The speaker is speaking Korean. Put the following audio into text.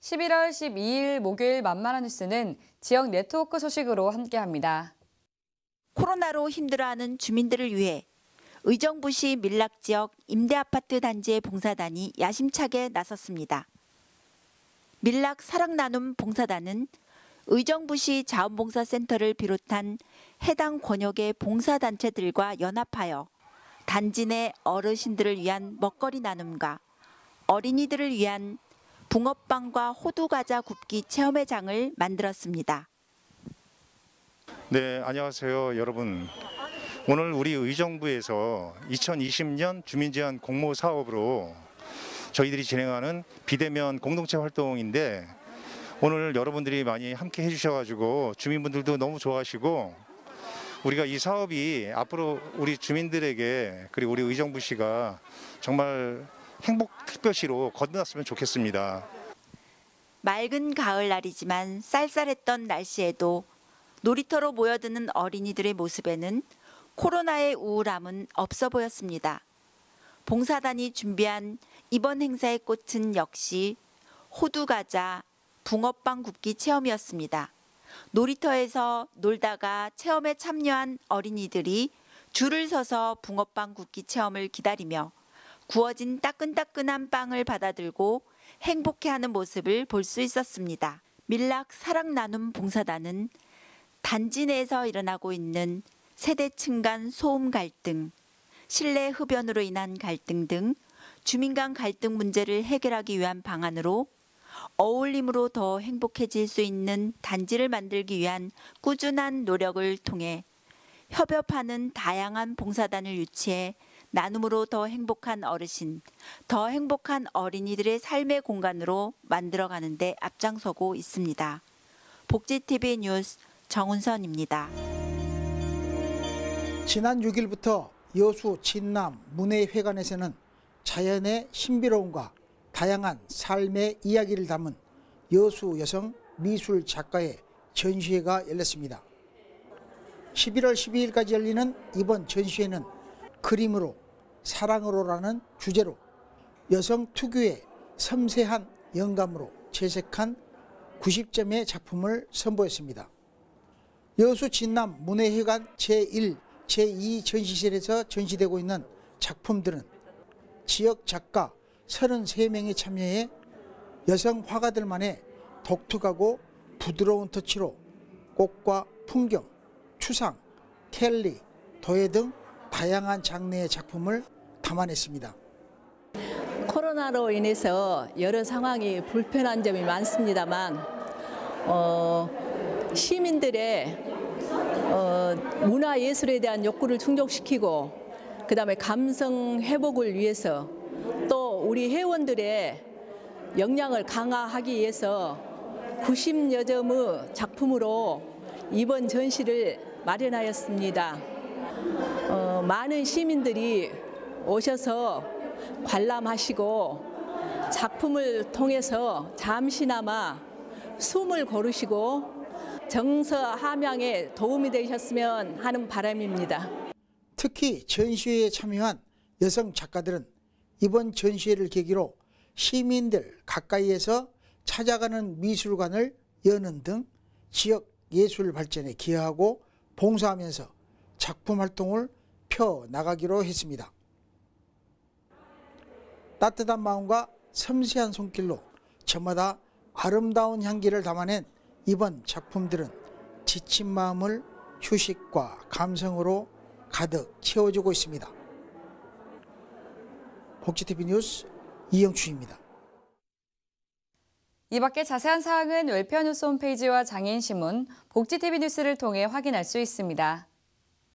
11월 12일 목요일 만만한 뉴스는 지역 네트워크 소식으로 함께합니다. 코로나로 힘들어하는 주민들을 위해 의정부시 밀락 지역 임대아파트 단지의 봉사단이 야심차게 나섰습니다. 밀락 사랑 나눔 봉사단은 의정부시 자원봉사센터를 비롯한 해당 권역의 봉사단체들과 연합하여 단지 내 어르신들을 위한 먹거리 나눔과 어린이들을 위한 붕어빵과 호두과자 굽기 체험회 장을 만들었습니다. 네, 안녕하세요, 여러분. 오늘 우리 의정부에서 2020년 주민제한 공모 사업으로 저희들이 진행하는 비대면 공동체 활동인데 오늘 여러분들이 많이 함께 해주셔가지고 주민분들도 너무 좋아하시고 우리가 이 사업이 앞으로 우리 주민들에게 그리고 우리 의정부시가 정말 행복 특별시로 거듭났으면 좋겠습니다. 맑은 가을날이지만 쌀쌀했던 날씨에도 놀이터로 모여드는 어린이들의 모습에는 코로나의 우울함은 없어 보였습니다. 봉사단이 준비한 이번 행사의 꽃은 역시 호두과자, 붕어빵 굽기 체험이었습니다. 놀이터에서 놀다가 체험에 참여한 어린이들이 줄을 서서 붕어빵 굽기 체험을 기다리며 구워진 따끈따끈한 빵을 받아들고 행복해하는 모습을 볼 수 있었습니다. 밀락 사랑 나눔 봉사단은 단지 내에서 일어나고 있는 세대층 간 소음 갈등, 실내 흡연으로 인한 갈등 등 주민 간 갈등 문제를 해결하기 위한 방안으로 어울림으로 더 행복해질 수 있는 단지를 만들기 위한 꾸준한 노력을 통해 협업하는 다양한 봉사단을 유치해 나눔으로 더 행복한 어르신, 더 행복한 어린이들의 삶의 공간으로 만들어가는데 앞장서고 있습니다. 복지TV 뉴스 정은선입니다. 지난 6일부터 여수 진남 문해회관에서는 자연의 신비로움과 다양한 삶의 이야기를 담은 여수 여성 미술 작가의 전시회가 열렸습니다. 11월 12일까지 열리는 이번 전시회는 그림으로 사랑으로라는 주제로 여성 특유의 섬세한 영감으로 채색한 90점의 작품을 선보였습니다. 여수 진남 문해회관 제1, 제2 전시실에서 전시되고 있는 작품들은 지역 작가 33명이 참여해 여성 화가들만의 독특하고 부드러운 터치로 꽃과 풍경, 추상, 켈리, 도예 등 다양한 장르의 작품을 담아냈습니다. 코로나로 인해서 여러 상황이 불편한 점이 많습니다만 어, 시민들의 어, 문화 예술에 대한 욕구를 충족시키고 그 다음에 감성 회복을 위해서 또 우리 회원들의 역량을 강화하기 위해서 90여 점의 작품으로 이번 전시를 마련하였습니다. 어, 많은 시민들이 오셔서 관람하시고 작품을 통해서 잠시나마 숨을 고르시고 정서 함양에 도움이 되셨으면 하는 바람입니다. 특히 전시회에 참여한 여성 작가들은 이번 전시회를 계기로 시민들 가까이에서 찾아가는 미술관을 여는 등 지역 예술 발전에 기여하고 봉사하면서 작품 활동을 펴 나가기로 했습니다. 따뜻한 마음과 섬세한 손길로 저마다 아름다운 향기를 담아낸 이번 작품들은 지친 마음을 휴식과 감성으로 가득 채워주고 있습니다. 복지TV 뉴스 이영춘입니다. 이 밖에 자세한 사항은 웰페어 뉴스 홈페이지와 장애인신문, 복지TV 뉴스를 통해 확인할 수 있습니다.